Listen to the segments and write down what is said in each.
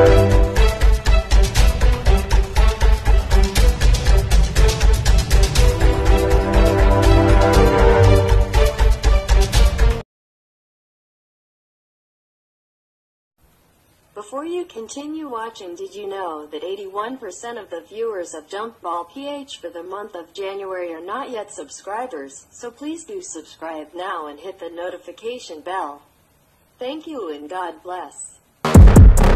Before you continue watching did you know that 81% of the viewers of Jumpball PH for the month of January are not yet subscribers, so please do subscribe now and hit the notification bell. Thank you and God bless.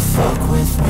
fuck with me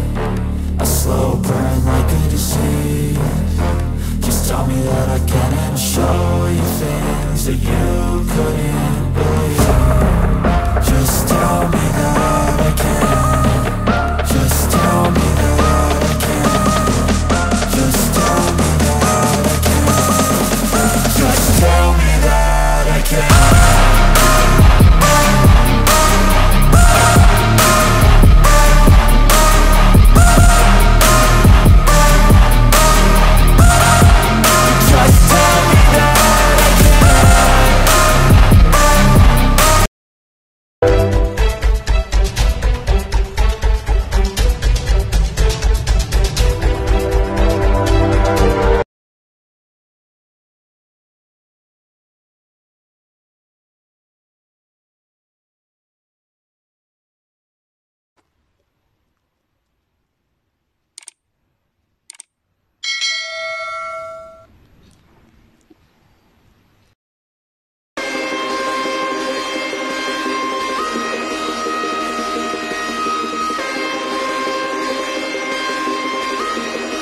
A slow burn like a disease. Just tell me that I can and show you things that you couldn't